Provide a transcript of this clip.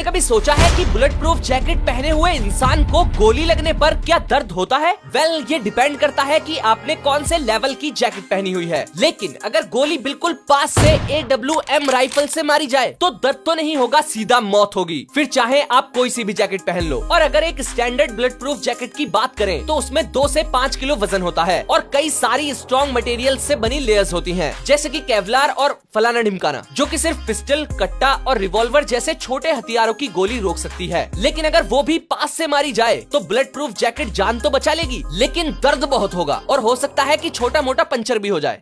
आपने कभी सोचा है कि बुलेट प्रूफ जैकेट पहने हुए इंसान को गोली लगने पर क्या दर्द होता है? वेल well, ये डिपेंड करता है कि आपने कौन से लेवल की जैकेट पहनी हुई है। लेकिन अगर गोली बिल्कुल पास से ए डब्ल्यू एम राइफल से मारी जाए तो दर्द तो नहीं होगा सीधा मौत होगी। फिर चाहे आप कोई सी भी जैकेट पहन लो। और अगर एक स्टैंडर्ड बुलेट प्रूफ जैकेट की बात करें तो उसमें दो से पाँच किलो वज़न होता है। और कई सारी स्ट्रॉन्ग मटेरियल से बनी लेयर्स होती है जैसे की केवलार और फलाना ढिमकाना जो की सिर्फ़ पिस्टल कट्टा और रिवॉल्वर जैसे छोटे हथियारों की गोली रोक सकती है। लेकिन अगर वो भी पास से मारी जाए तो बुलेट प्रूफ जैकेट जान तो बचा लेगी, लेकिन दर्द बहुत होगा। और हो सकता है कि छोटा मोटा पंचर भी हो जाए।